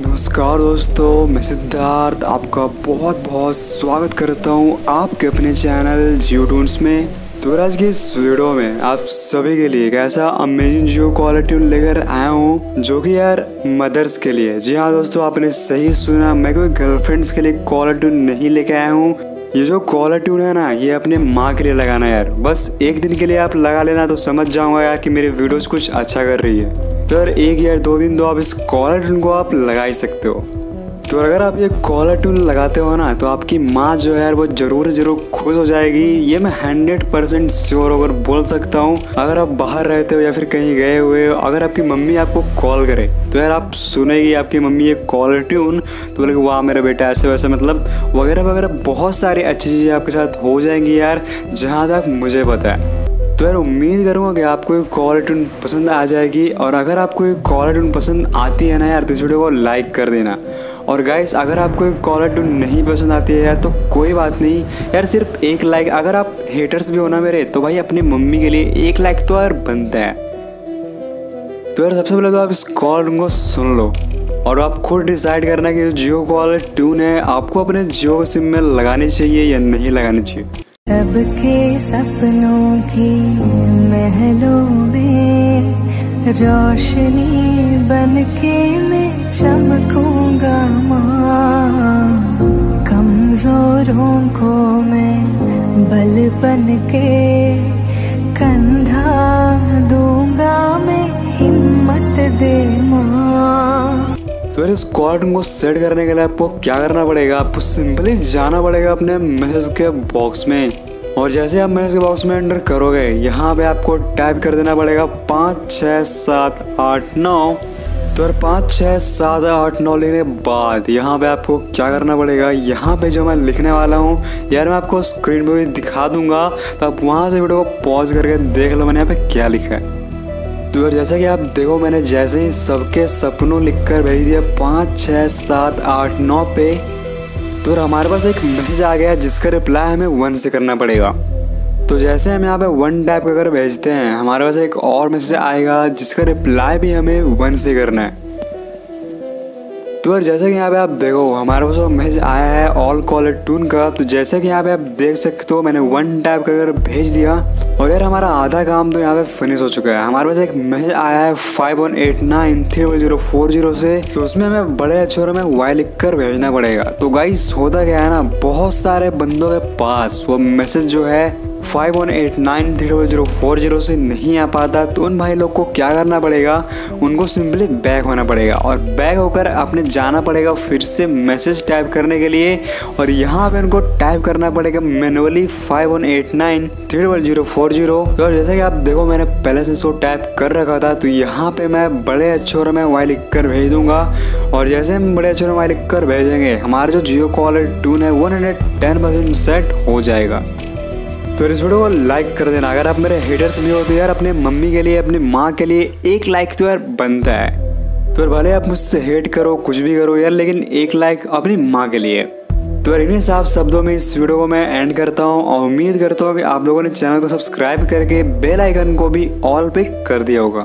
नमस्कार दोस्तों, मैं सिद्धार्थ आपका बहुत बहुत स्वागत करता हूँ आपके अपने चैनल जियो टून्स में। तो आज की इस वीडियो में आप सभी के लिए एक ऐसा अमेजिंग जियो क्वालिटी लेकर आया हूँ, जो कि यार मदर्स के लिए जी हाँ दोस्तों, आपने सही सुना, मैं कोई गर्लफ्रेंड्स के लिए क्वालिटी नहीं लेके आया हूँ। ये जो कॉलर ट्यून है ना, ये अपने माँ के लिए लगाना यार। बस एक दिन के लिए आप लगा लेना तो समझ जाऊँगा यार कि मेरी वीडियोस कुछ अच्छा कर रही है। तो यार एक या दो दिन तो आप इस कॉलर ट्यून को आप लगा ही सकते हो। तो अगर आप ये कॉलर ट्यून लगाते हो ना तो आपकी माँ जो है यार, वो ज़रूर ज़रूर खुश हो जाएगी। ये मैं हंड्रेड परसेंट श्योर होकर बोल सकता हूँ, अगर आप बाहर रहते हो या फिर कहीं गए हुए हो, अगर आपकी मम्मी आपको कॉल करे तो यार आप सुनेगी आपकी मम्मी ये कॉलर ट्यून तो बोले वाह मेरा बेटा, ऐसे वैसे मतलब वगैरह वगैरह बहुत सारी अच्छी चीज़ें आपके साथ हो जाएँगी यार, जहाँ तक मुझे पता है। तो यार उम्मीद करूँगा कि आपको ये कॉल ट्यून पसंद आ जाएगी और अगर आपको ये कॉल ट्यून पसंद आती है ना यार तो इस वीडियो को लाइक कर देना। और गाइस अगर आपको एक कॉलर ट्यून नहीं पसंद आती है यार तो कोई बात नहीं। यार सिर्फ़ एक लाइक अगर आप हेटर्स भी हो ना मेरे तो भाई अपनी मम्मी के लिए एक लाइक तो यार बनता है। तो यार सबसे पहले तो आप इस कॉल को सुन लो और आप खुद डिसाइड करना कि जो जियो कॉल ट्यून है, आपको अपने जियो सिम में लगानी चाहिए या नहीं लगानी चाहिए। सबके सपनों की महलों में रोशनी बन के मैं चमकूँगा माँ। कमजोरों को मैं बल बन के कंधा दूँगा, मैं हिम्मत दे तो इस कॉर्ड को सेट करने के लिए आपको क्या करना पड़ेगा, आपको सिंपली जाना पड़ेगा अपने मैसेज के बॉक्स में। और जैसे आप मैसेज के बॉक्स में एंटर करोगे, यहाँ पे आपको टाइप कर देना पड़ेगा पाँच छः सात, आठ, नौ। तो यार पाँच छः सात, आठ, नौ लेने के बाद यहाँ पे आपको क्या करना पड़ेगा, यहाँ पे जो मैं लिखने वाला हूँ, यार मैं आपको स्क्रीन पे भी दिखा दूँगा तो आप वहाँ से वीडियो को पॉज करके देख लो मैंने यहाँ पे क्या लिखा है। तो यार जैसा कि आप देखो, मैंने जैसे ही सबके सपनों लिखकर भेज दिया, पाँच छः सात, आठ, नौ पे तो यार हमारे पास एक मैसेज आ गया जिसका रिप्लाई हमें वन से करना पड़ेगा। तो जैसे हम यहाँ पे वन टाइप का अगर भेजते हैं, हमारे पास एक और मैसेज आएगा जिसका रिप्लाई भी हमें वन से करना है। तो यार, जैसे कि यहाँ पे आप देखो, हमारे पास मैसेज आया है ऑल कॉलर टून का तो जैसे कि यहाँ पे आप देख सकते हो, मैंने वन टाइप का अगर भेज दिया, और यार हमारा आधा काम तो यहाँ पे फिनिश हो चुका है। हमारे पास एक मैसेज आया है five one eight nine three one zero four zero से तो उसमें हमें बड़े अक्षरों में वाई लिख कर भेजना पड़ेगा। तो गाइस होता क्या है ना, बहुत सारे बंदों के पास वो मैसेज जो है five one eight nine zero four zero से नहीं आ पाता तो उन भाई लोग को क्या करना पड़ेगा? उनको सिंपली बैक होना पड़ेगा और बैक होकर अपने जाना पड़ेगा फिर से मैसेज टाइप करने के लिए और यहाँ पे उनको टाइप करना पड़ेगा manually five one eight nine three double zero four zero. तो जैसे कि आप देखो, मैंने पहले से इसको टाइप कर रखा था तो यहाँ पे मैं बड़े अक्षरों में वाई लिख कर भेज दूँगा और जैसे हम बड़े अक्षरों में वाई लिख कर भेजेंगे, हमारा जो जियो कॉलर टून है one hundred ten percent set हो जाएगा। तो इस वीडियो को लाइक कर देना। अगर आप मेरे हेटर्स भी हो तो यार अपने मम्मी के लिए, अपने माँ के लिए एक लाइक तो यार बनता है। तो यार भले आप मुझसे हेट करो, कुछ भी करो यार, लेकिन एक लाइक अपनी माँ के लिए। तो यार इन्हीं साफ़ शब्दों में इस वीडियो को मैं एंड करता हूँ और उम्मीद करता हूँ कि आप लोगों ने चैनल को सब्सक्राइब करके बेल आइकन को भी ऑल पे कर दिया होगा।